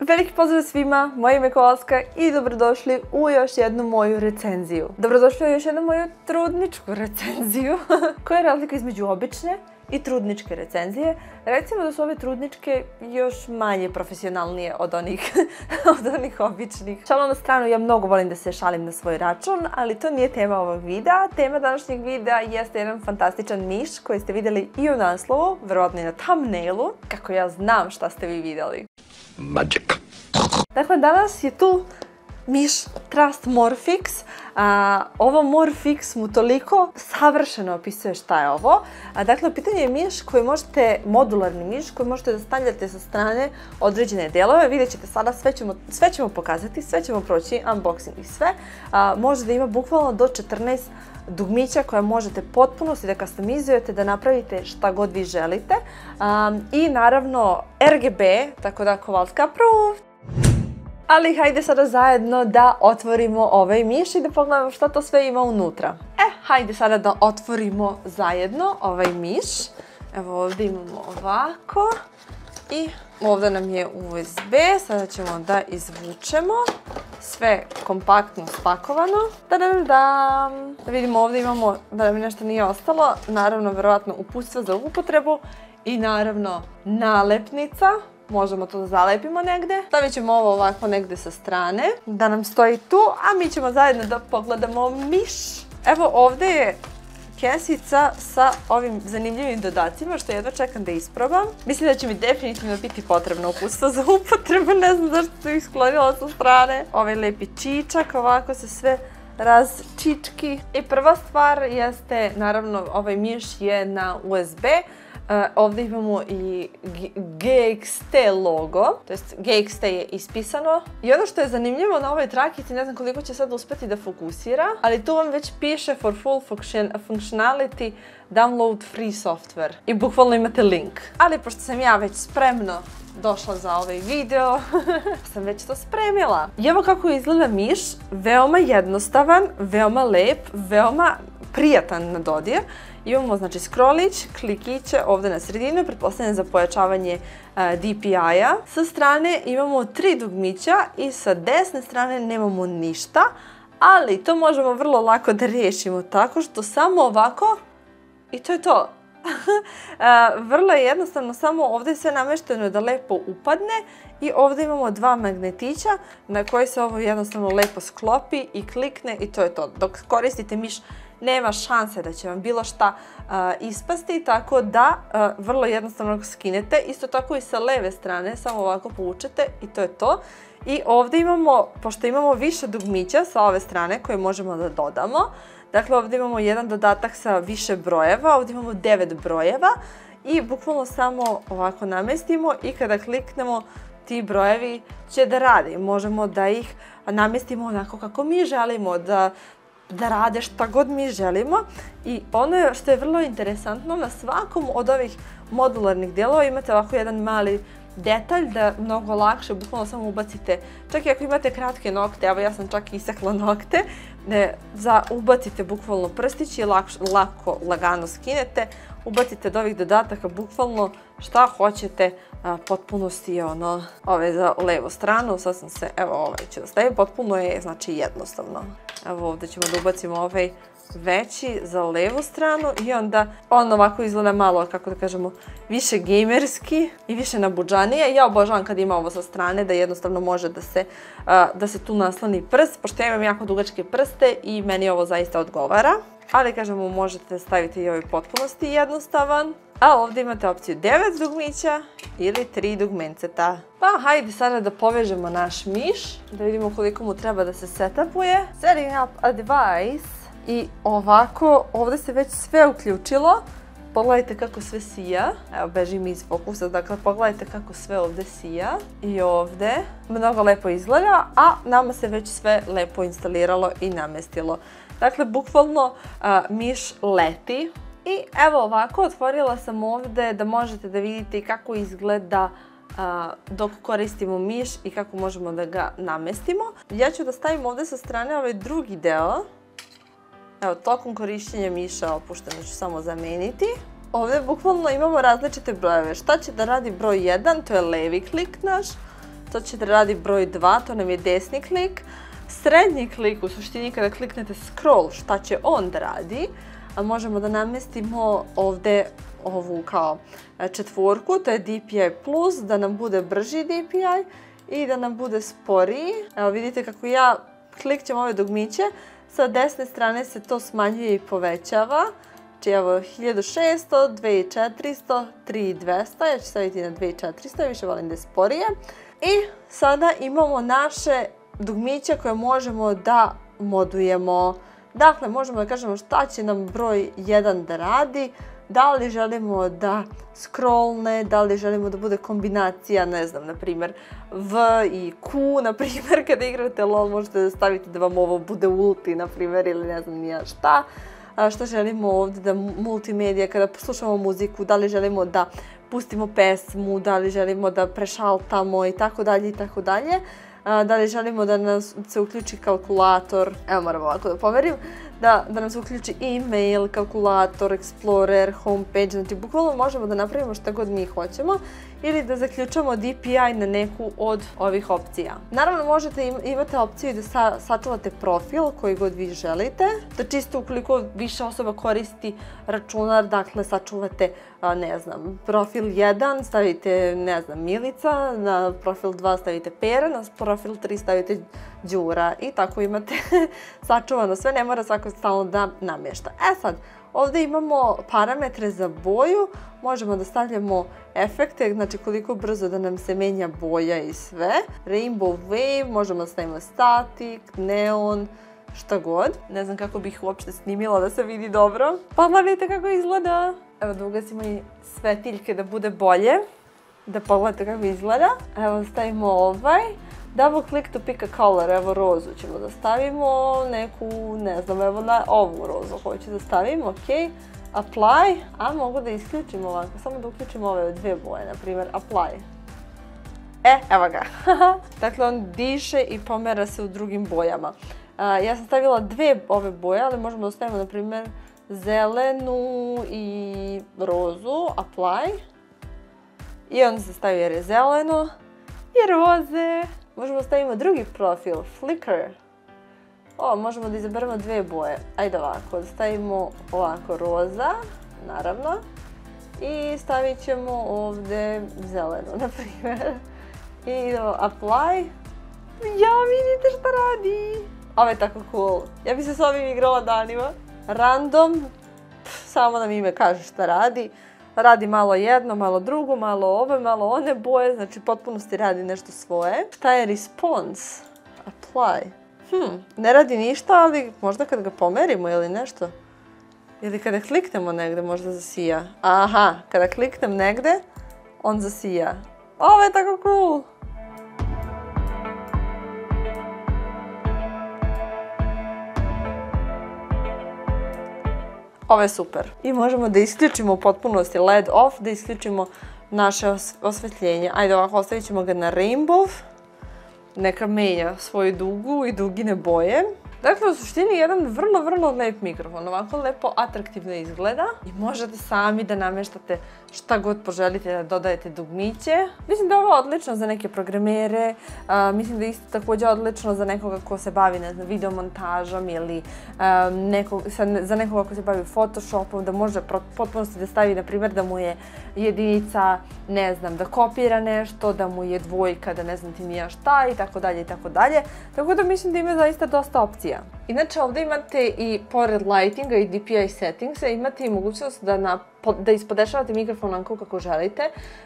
Veliki pozdrav svima, moje ime je Kolaska i dobrodošli u još jednu moju recenziju. Dobrodošli u još jednu moju trudničku recenziju. Koja je razlika između obične i trudničke recenzije? Recimo da su ove trudničke još manje profesionalnije od onih, od onih običnih. Šalom na stranu, ja mnogo volim da se šalim na svoj račun, ali to nije tema ovog videa. Tema današnjeg videa jeste jedan fantastičan miš koji ste vidjeli i u naslovu, verovatno i na thumbnailu, kako ja znam šta ste vi vidjeli. Magic. Dakle, danas je tu miš Trust Morphix. A, ovo Morphix mu toliko savršeno opisuje šta je ovo. Dakle, u pitanju je miš koji možete, modularni miš koji možete da stavljate sa strane određene delove. Vidjet ćete sada, sve ćemo, pokazati, sve ćemo proći, unboxing i sve. Može da ima bukvalno do 14 dugmića koja možete potpunosti da customizujete, da napravite šta god vi želite. I naravno RGB, tako da Kovalska approved. Ali hajde sada zajedno da otvorimo ovaj miš i da pogledamo šta to sve ima unutra. E, hajde sada da otvorimo zajedno ovaj miš. Evo ovdje imamo ovako. I ovdje nam je USB, sada ćemo da izvučemo sve kompaktno spakovano. Da, da, da, da. vidimo ovdje imamo da mi nešto nije ostalo, naravno verovatno uputstva za upotrebu i naravno nalepnica. Možemo to da zalepimo negdje. Stavit ćemo ovo ovako negdje sa strane da nam stoji tu, a mi ćemo zajedno da pogledamo miš. Evo ovdje je kesica sa ovim zanimljivim dodacima što jedva čekam da isprobam. Mislim da će mi definitivno biti potrebno uputstvo za upotrebu, ne znam zašto sam ih sklonila sa strane. Ovaj lepi čičak, ovako se sve razčički. I prva stvar jeste, naravno, ovaj miš je na USB. Uh, ovdje imamo i GXT logo, to GXT je ispisano. I ono što je zanimljivo na ovoj trakici, ne znam koliko će sad uspjeti da fokusira, ali tu vam već piše for full functionality download free software. I bukvalno imate link. Ali pošto sam ja već spremno došla za ovaj video, sam već to spremila. I evo kako izgleda miš, veoma jednostavan, veoma lep, veoma prijatan na dodir. Imamo znači scrollić, klikiće ovdje na sredinu, pretpostavljam za pojačavanje e, DPI-a. Sa strane imamo tri dugmića i sa desne strane nemamo ništa, ali to možemo vrlo lako da riješimo tako što samo ovako i to je to. Vrlo je jednostavno, samo ovdje je sve namešteno da lepo upadne i ovdje imamo dva magnetića na koji se ovo jednostavno lepo sklopi i klikne i to je to. Dok koristite miš nema šanse da će vam bilo šta ispasti, tako da vrlo jednostavno skinete. Isto tako i sa leve strane, samo ovako povučete i to je to. I ovdje imamo, pošto imamo više dugmića sa ove strane koje možemo da dodamo, dakle ovdje imamo jedan dodatak sa više brojeva, ovdje imamo devet brojeva i bukvalno samo ovako namestimo i kada kliknemo ti brojevi će da radi. Možemo da ih namestimo onako kako mi želimo, da da rade šta god mi želimo. I ono što je vrlo interesantno, na svakom od ovih modularnih dijelova imate ovako jedan mali detalj da mnogo lakše bukvalno samo ubacite, čak i ako imate kratke nokte, evo ja sam čak isekla nokte, ne, za ubacite bukvalno prstić i lako, lagano skinete, ubacite od ovih dodataka bukvalno šta hoćete, a, potpunosti ono, ove za levu stranu, sad sam se, evo ovaj ću da stavim, potpuno je znači jednostavno. Evo ovdje ćemo da ubacimo ovaj veći za levu stranu i onda on ovako izgleda malo, kako da kažemo, više gamerski i više nabuđanije. Ja obožavam kad ima ovo sa strane da jednostavno može da se, da se tu naslani prst, pošto ja imam jako dugačke prste i meni ovo zaista odgovara. Ali kažemo možete staviti i ovaj potpunosti jednostavan. A ovdje imate opciju 9 dugmića ili 3 dugmenceta. Pa hajde sada da povežemo naš miš, da vidimo koliko mu treba da se setupuje. Setting up a device. I ovako, ovdje se već sve uključilo. Pogledajte kako sve sija. Evo, beži mi iz fokusa. Dakle, pogledajte kako sve ovdje sija. I ovdje. Mnogo lepo izgleda, a nama se već sve lepo instaliralo i namestilo. Dakle, bukvalno miš leti. I evo ovako, otvorila sam ovdje da možete da vidite kako izgleda dok koristimo miš i kako možemo da ga namestimo. Ja ću da stavim ovdje sa strane ovaj drugi deo. Evo, tokom korištenja miša opušteno ću samo zameniti. Ovdje bukvalno imamo različite brojeve. Šta će da radi broj 1? To je levi klik naš. to će da radi broj 2, to nam je desni klik. Srednji klik, u suštini kada kliknete scroll, šta će on da radi, možemo da namestimo ovdje ovu kao e, četvorku, to je DPI+, da nam bude brži DPI i da nam bude sporiji. Evo vidite kako ja klikćem ove dugmiće, sa desne strane se to smanjuje i povećava. Znači evo 1600, 2400, 3200, ja ću staviti na 2400, više volim da je sporije. I sada imamo naše dugmiće koje možemo da modujemo. Dakle, možemo da kažemo šta će nam broj 1 da radi, da li želimo da scrollne, da li želimo da bude kombinacija, ne znam, na primjer V i Q, na primjer kada igrate LOL možete da stavite da vam ovo bude ulti, na primjer, ili ne znam nija šta. Što želimo ovdje da multimedija, kada slušamo muziku, da li želimo da pustimo pesmu, da li želimo da prešaltamo i tako dalje i tako dalje. Da li želimo da nas se uključi kalkulator, evo moram ovako da pomerim, da, da nam se uključi e-mail, kalkulator, explorer, homepage, znači bukvalno možemo da napravimo šta god mi hoćemo ili da zaključamo DPI na neku od ovih opcija. Naravno možete imate opciju da sačuvate profil koji god vi želite, da čisto ukoliko više osoba koristi računar, dakle sačuvate, ne znam, profil 1 stavite, ne znam, Milica, na profil 2 stavite Pera, na profil 3 stavite Đura i tako imate sačuvano sve, ne mora svako stalno da namješta. E sad, ovdje imamo parametre za boju, možemo da stavljamo efekte, znači koliko brzo da nam se menja boja i sve. Rainbow wave, možemo da stavimo static, neon, šta god. Ne znam kako bih uopšte snimila da se vidi dobro. Pa vidite kako izgleda. Evo da ugasimo i svetiljke da bude bolje. Da pogledate kako izgleda. Evo stavimo ovaj. Double click to pick a color, evo rozu ćemo da stavimo, neku, ne znam, evo na ovu rozu hoću da stavim, ok. Apply, a mogu da isključim ovako, samo da uključim ove dvije boje, na primjer apply. E, evo ga. dakle, on diše i pomera se u drugim bojama. ja sam stavila dve ove boje, ali možemo da stavimo, na primjer, zelenu i rozu, apply. I onda se stavi jer je zeleno i roze. Možemo stavimo drugi profil, Flickr. O, možemo da izaberemo dve boje. Ajde ovako, stavimo ovako roza, naravno. I stavit ćemo ovdje zelenu, na primjer. I idemo apply. Ja, vidite šta radi! Ovo je tako cool. Ja bi se s ovim igrala danima. Random, samo nam ime kaže šta radi radi malo jedno, malo drugo, malo ove, malo one boje, znači potpunosti radi nešto svoje. Šta je response? Apply. Hm, ne radi ništa, ali možda kad ga pomerimo ili nešto. Ili kada kliknemo negdje možda zasija. Aha, kada kliknem negdje, on zasija. Ovo je tako cool! Ovo je super. I možemo da isključimo u potpunosti LED off, da isključimo naše osvetljenje. Ajde ovako, ostavit ćemo ga na rainbow. Neka menja svoju dugu i dugine boje. Dakle, u suštini jedan vrlo, vrlo lep mikrofon. Ovako lepo, atraktivno izgleda. I možete sami da namještate šta god poželite da dodajete dugmiće. Mislim da je ovo odlično za neke programere. mislim da je isto također odlično za nekoga ko se bavi, ne znam, videomontažom ili za nekoga ko se bavi photoshopom, da može potpunosti da stavi, na primjer, da mu je jedinica, ne znam, da kopira nešto, da mu je dvojka, da ne znam ti nija šta i tako dalje i tako dalje. Tako da mislim da ima zaista dosta opcija. Inače ovdje imate i pored lightinga i DPI settingsa imate i mogućnost da na da ispodešavate mikrofon onako kako želite.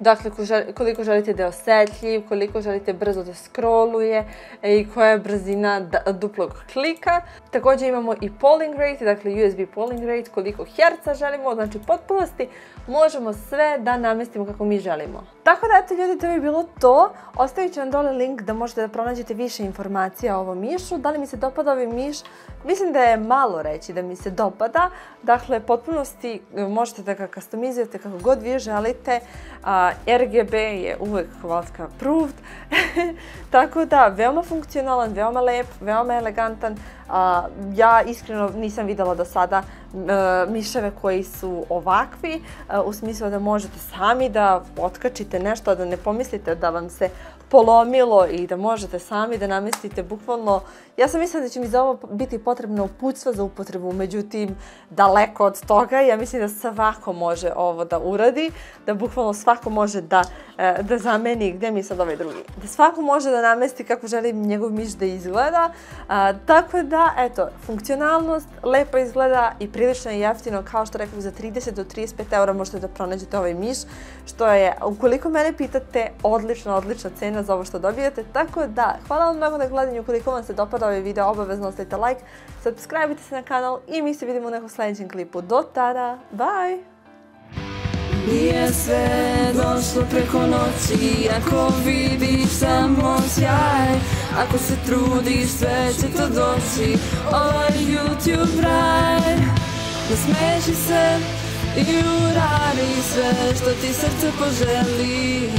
Dakle, koliko želite da je osjetljiv, koliko želite brzo da scrolluje e, i koja je brzina duplog klika. Također imamo i polling rate, dakle USB polling rate, koliko herca želimo, znači potpunosti možemo sve da namestimo kako mi želimo. Tako da eto ljudi, to bi bilo to. Ostavit ću vam dole link da možete da pronađete više informacija o ovom mišu. Da li mi se dopada ovaj miš? Mislim da je malo reći da mi se dopada. Dakle, potpunosti možete da ga customizujete kako god vi želite. RGB je uvijek valjka approved. Tako da, veoma funkcionalan, veoma lep, veoma elegantan. Ja iskreno nisam vidjela do sada miševe koji su ovakvi, u smislu da možete sami da otkačite nešto, da ne pomislite da vam se polomilo i da možete sami da namestite bukvalno ja sam mislila da će mi za ovo biti potrebno uputstvo za upotrebu, međutim, daleko od toga. Ja mislim da svako može ovo da uradi, da bukvalno svako može da, e, da zameni, gdje mi sad ovaj drugi, da svako može da namesti kako želi njegov miš da izgleda. tako da, eto, funkcionalnost, lepo izgleda i prilično je jeftino, kao što rekao, za 30 do 35 eura možete da pronađete ovaj miš, što je, ukoliko mene pitate, odlična, odlična cena za ovo što dobijete. Tako da, hvala vam mnogo na gledanju, ukoliko vam se dopada ovaj video, obavezno ostavite like, subscribe se na kanal i mi se vidimo u nekom sljedećem klipu. Do tada, bye! Nije sve došlo preko noći Ako vidiš samo sjaj Ako se trudiš sve će to doći. Ovaj YouTube raj Nasmeši se i uradi sve što ti srce poželi